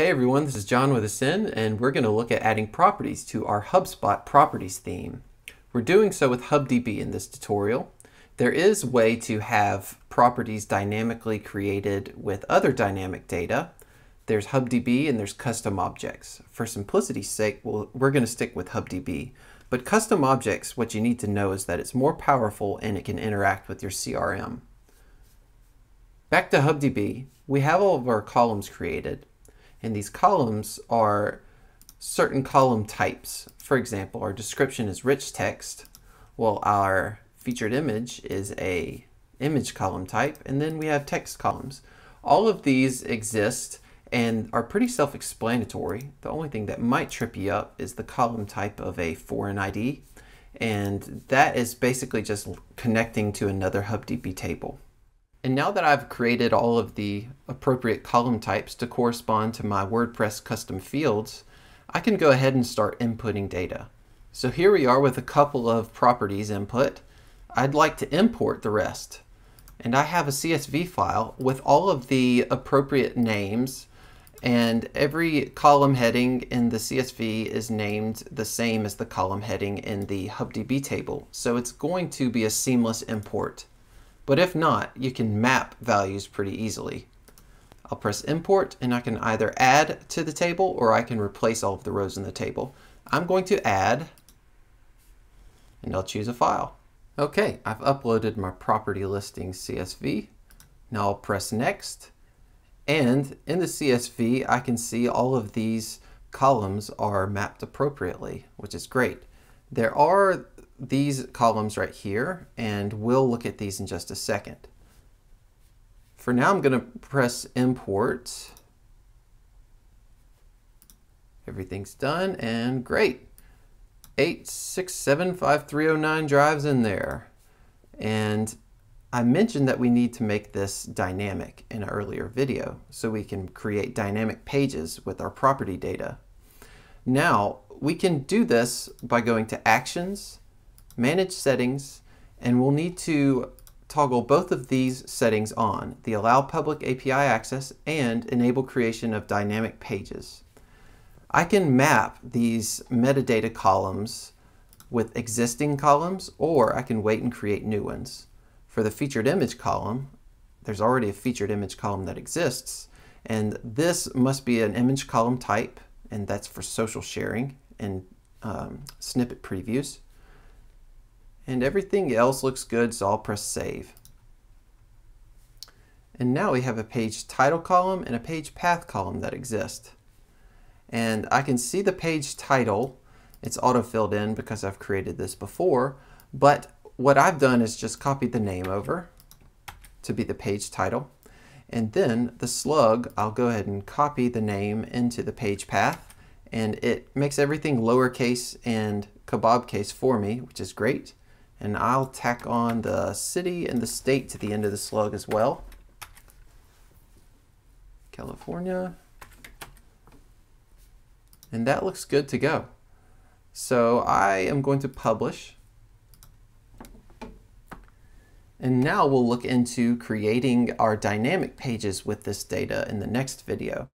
Hey everyone, this is John with Ascend, and we're going to look at adding properties to our HubSpot properties theme. We're doing so with HubDB in this tutorial. There is a way to have properties dynamically created with other dynamic data. There's HubDB and there's custom objects. For simplicity's sake, we'll, we're going to stick with HubDB. But custom objects, what you need to know is that it's more powerful and it can interact with your CRM. Back to HubDB, we have all of our columns created. And these columns are certain column types. For example, our description is rich text. Well, our featured image is a image column type, and then we have text columns. All of these exist and are pretty self-explanatory. The only thing that might trip you up is the column type of a foreign ID, and that is basically just connecting to another HubDB table. And now that I've created all of the appropriate column types to correspond to my WordPress custom fields, I can go ahead and start inputting data. So here we are with a couple of properties input. I'd like to import the rest. And I have a CSV file with all of the appropriate names and every column heading in the CSV is named the same as the column heading in the HubDB table. So it's going to be a seamless import. But if not, you can map values pretty easily. I'll press import and I can either add to the table or I can replace all of the rows in the table. I'm going to add and I'll choose a file. Okay, I've uploaded my property listing CSV. Now I'll press next and in the CSV I can see all of these columns are mapped appropriately, which is great. There are these columns right here, and we'll look at these in just a second. For now, I'm going to press import. Everything's done, and great. 8675309 drives in there. And I mentioned that we need to make this dynamic in an earlier video, so we can create dynamic pages with our property data. Now, we can do this by going to Actions, manage settings, and we'll need to toggle both of these settings on, the allow public API access and enable creation of dynamic pages. I can map these metadata columns with existing columns or I can wait and create new ones. For the featured image column, there's already a featured image column that exists and this must be an image column type and that's for social sharing and um, snippet previews and everything else looks good, so I'll press save. And now we have a page title column and a page path column that exist. And I can see the page title. It's auto-filled in because I've created this before, but what I've done is just copied the name over to be the page title. And then the slug, I'll go ahead and copy the name into the page path and it makes everything lowercase and kebab case for me, which is great and I'll tack on the city and the state to the end of the slug as well. California. And that looks good to go. So I am going to publish. And now we'll look into creating our dynamic pages with this data in the next video.